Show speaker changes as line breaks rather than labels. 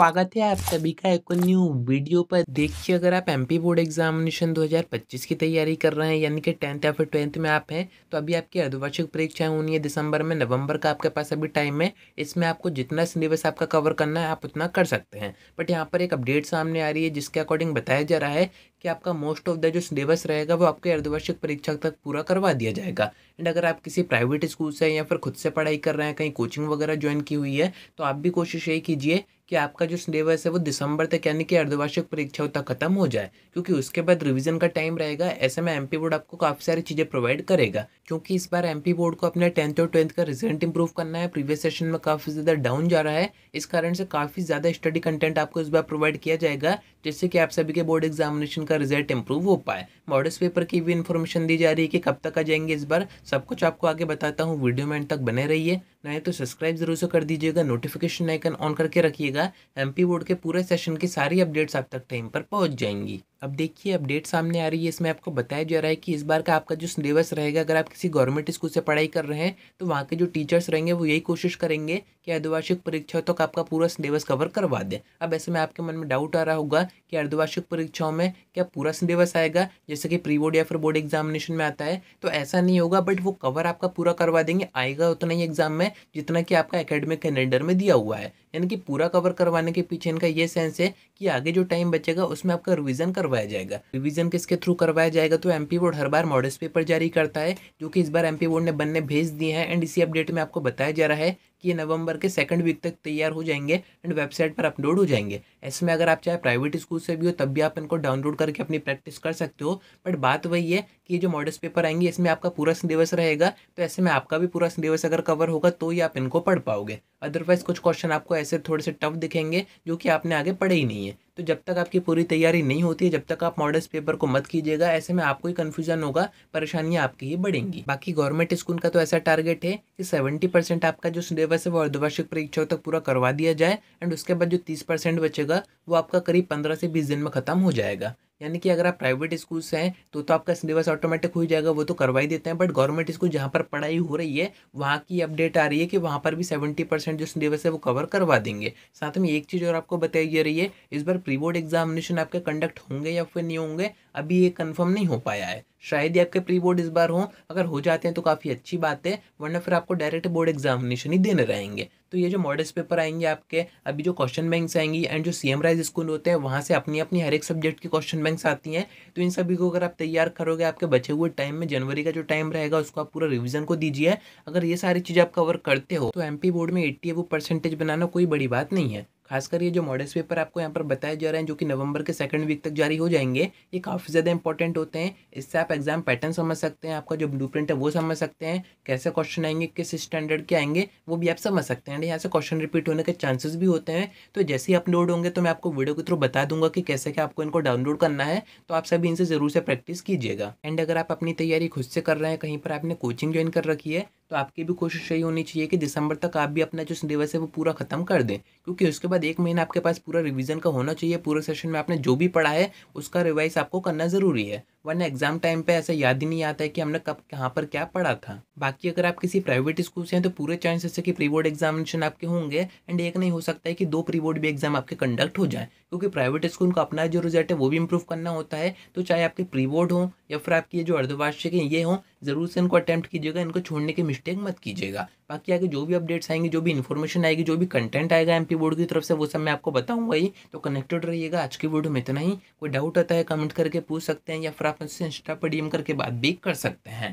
स्वागत है आप सभी का एक न्यू वीडियो पर। देखिए, अगर आप एमपी बोर्ड एग्जामिनेशन 2025 की तैयारी कर रहे हैं, यानी कि टेंथ या फिर ट्वेल्थ में आप हैं तो अभी आपकी अर्धवार्षिक परीक्षाएँ होनी है दिसंबर में, नवंबर का आपके पास अभी टाइम है। इसमें आपको जितना सिलेबस आपका कवर करना है, आप उतना कर सकते हैं। बट यहाँ पर एक अपडेट सामने आ रही है, जिसके अकॉर्डिंग बताया जा रहा है कि आपका मोस्ट ऑफ़ द जो सिलेबस रहेगा वो आपके अर्धवार्षिक परीक्षा तक पूरा करवा दिया जाएगा। एंड अगर आप किसी प्राइवेट स्कूल से या फिर खुद से पढ़ाई कर रहे हैं, कहीं कोचिंग वगैरह ज्वाइन की हुई है तो आप भी कोशिश यही कीजिए कि आपका जो सिलेबस है वो दिसंबर तक, यानी कि अर्धवार्षिक परीक्षाओं तक खत्म हो जाए। क्योंकि उसके बाद रिवीजन का टाइम रहेगा, ऐसे में एमपी बोर्ड आपको काफ़ी सारी चीज़ें प्रोवाइड करेगा। क्योंकि इस बार एमपी बोर्ड को अपने टेंथ और ट्वेल्थ का रिज़ल्ट इंप्रूव करना है। प्रीवियस सेशन में काफ़ी ज़्यादा डाउन जा रहा है। इस कारण से काफ़ी ज़्यादा स्टडी कंटेंट आपको इस बार प्रोवाइड किया जाएगा। जिससे कि आप सभी के बोर्ड एग्जामिनेशन का रिज़ल्ट इंप्रूव हो पाए। मॉडल्स पेपर की भी इन्फॉर्मेशन दी जा रही है कि कब तक आ जाएँगे इस बार। सब कुछ आपको आगे बताता हूँ। वीडियो में तक बने रहिए। नहीं तो सब्सक्राइब ज़रूर से कर दीजिएगा नोटिफिकेशन आइकन ऑन करके रखिएगा एमपी बोर्ड के पूरे सेशन की सारी अपडेट्स आप तक टाइम पर पहुँच जाएँगी। अब देखिए अपडेट सामने आ रही है, इसमें आपको बताया जा रहा है कि इस बार का आपका जो सिलेबस रहेगा, अगर आप किसी गवर्नमेंट स्कूल से पढ़ाई कर रहे हैं तो वहाँ के जो टीचर्स रहेंगे, वो यही कोशिश करेंगे कि अर्धवार्षिक परीक्षा तक आपका पूरा सिलेबस कवर करवा दें। अब ऐसे में आपके मन में डाउट आ रहा होगा कि अर्धवार्षिक परीक्षाओं में क्या पूरा सिलेबस आएगा, जैसे कि प्री बोर्ड या फिर बोर्ड एग्जामिनेशन में आता है तो ऐसा नहीं होगा बट वो कवर आपका पूरा करवा देंगे, आएगा उतना ही एग्ज़ाम में जितना कि आपका एकेडमिक कैलेंडर में दिया हुआ है। यानी कि पूरा कवर करवाने के पीछे इनका ये सेंस है कि आगे जो टाइम बचेगा, उसमें आपका रिवीजन करवाया जाएगा। रिवीजन किसके थ्रू करवाया जाएगा? तो एमपी बोर्ड हर बार मॉडल्स पेपर जारी करता है, जो कि इस बार एमपी बोर्ड ने बनने भेज दिए हैं। एंड इसी अपडेट में आपको बताया जा रहा है कि ये नवंबर के सेकंड वीक तक तैयार हो जाएँगे एंड वेबसाइट पर अपलोड हो जाएँगे। ऐसे में अगर आप चाहे प्राइवेट स्कूल से भी हो, तब भी आप इनको डाउनलोड करके अपनी प्रैक्टिस कर सकते हो। बट बात वही है कि ये जो मॉडल्स पेपर आएँगे, इसमें आपका पूरा सिलेबस रहेगा तो ऐसे में आपका भी पूरा सिलेबस अगर कवर होगा तो ही आप इनको पढ़ पाओगे। अदरवाइज़ कुछ क्वेश्चन आपको ऐसे थोड़े से टफ दिखेंगे, जो कि आपने आगे पढ़े ही नहीं है। तो जब तक आपकी पूरी तैयारी नहीं होती है, जब तक आप मॉडल्स पेपर को मत कीजिएगा, ऐसे में आपको ही कन्फ्यूज़न होगा, परेशानियाँ आपकी ही बढ़ेंगी। बाकी गवर्नमेंट स्कूल का तो ऐसा टारगेट है कि सेवेंटी परसेंट आपका जो सिलेबस है, वो अर्धवार्षिक परीक्षाओं तक पूरा करवा दिया जाए एंड उसके बाद जो तीस परसेंट बचेगा, वो आपका करीब पंद्रह से बीस दिन में ख़त्म हो जाएगा। यानी कि अगर आप प्राइवेट स्कूल से हैं तो तो आपका सिलेबस ऑटोमेटिक हो जाएगा, वो तो करवा ही देते हैं बट गवर्नमेंट स्कूल जहाँ पर पढ़ाई हो रही है, वहाँ की अपडेट आ रही है कि वहाँ पर भी सेवेंटी परसेंट जो सिलेबस है वो कवर करवा देंगे। साथ में एक चीज़ और आपको बताई जा रही है, इस बार प्री बोर्ड एग्जामिनेशन आपके कंडक्ट होंगे या फिर नहीं होंगे? अभी ये कन्फर्म नहीं हो पाया है। शायद ही आपके प्री बोर्ड इस बार हो। अगर हो जाते हैं तो काफ़ी अच्छी बात है, वरना फिर आपको डायरेक्ट बोर्ड एग्जामिनेशन ही देने रहेंगे। तो ये जो मॉडल्स पेपर आएँगे आपके, अभी जो क्वेश्चन बैंक्स आएँगी एंड जो सी एम राइज स्कूल होते हैं, वहाँ से अपनी अपनी हर एक सब्जेक्ट की क्वेश्चन बैंक्स आती हैं। तो इन सभी को अगर आप तैयार करोगे, आपके बचे हुए टाइम में, जनवरी का जो टाइम रहेगा, उसको आप पूरा रिविजन को दीजिए। अगर ये सारी चीज़ें आप कवर करते हो तो एमपी बोर्ड में एट्टी वो परसेंटेज बनाना कोई बड़ी बात नहीं है। खासकर ये जो मॉडल्स पेपर आपको यहाँ पर बताए जा रहे हैं, जो कि नवंबर के सेकंड वीक तक जारी हो जाएँगे, ये काफ़ी ज़्यादा इंपॉर्टेंट होते हैं। इससे आप एग्ज़ाम पैटर्न समझ सकते हैं, आपका जो ब्लू है वो समझ सकते हैं, कैसे क्वेश्चन आएँगे, किस स्टैंडर्ड के आएँगे, वो भी आप समझ सकते हैं। यहाँ से क्वेश्चन रिपीट होने के चांसेस भी होते हैं। तो जैसे ही अपलोड होंगे तो मैं आपको वीडियो के थ्रू बता दूँगा कि कैसे क्या आपको इनको डाउनलोड करना है तो आप सभी इनसे ज़रूर से प्रैक्टिस कीजिएगा। एंड अगर आप अपनी तैयारी खुद से कर रहे हैं, कहीं पर आपने कोचिंग ज्वाइन कर रखी है तो आपकी भी कोशिश यही होनी चाहिए कि दिसंबर तक आप भी अपना जो सिलेबस है वो पूरा खत्म कर दें। क्योंकि उसके बाद एक महीना आपके पास पूरा रिवीजन का होना चाहिए, पूरे सेशन में आपने जो भी पढ़ा है, उसका रिवाइज आपको करना ज़रूरी है। वरना एग्ज़ाम टाइम पे ऐसा याद ही नहीं आता है कि हमने कब, कहाँ पर क्या पढ़ा था। बाकी अगर आप किसी प्राइवेट स्कूल से हैं तो पूरे चांसेस है कि प्री बोर्ड एग्जामिनेशन आपके होंगे एंड एक नहीं हो सकता है कि दो प्री बोर्ड भी एग्ज़ाम आपके कंडक्ट हो जाए। क्योंकि प्राइवेट स्कूल का अपना जो रिज़ल्ट है, वो भी इंप्रूव करना होता है। तो चाहे आपके प्री बोर्ड हो, या फिर आपकी जो अर्धवार्षिक ये हों, ज़रूर से इनको अटैम्प्ट कीजिएगा, इनको छोड़ने की मिस्टेक मत कीजिएगा। बाकी आगे जो भी अपडेट्स आएँगे, जो भी इन्फॉर्मेशन आएगी, जो भी कंटेंट आएगा एमपी बोर्ड की तरफ़ से, वो सब मैं आपको बताऊँगा ही। तो कनेक्टेड रहिएगा। आज की वीडियो में इतना ही। कोई डाउट आता है कमेंट करके पूछ सकते हैं या फिर आप मुझसे इंस्टा पर डीएम करके बात भी कर सकते हैं।